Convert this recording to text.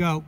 Go.